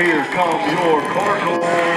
Here comes your Cardinal.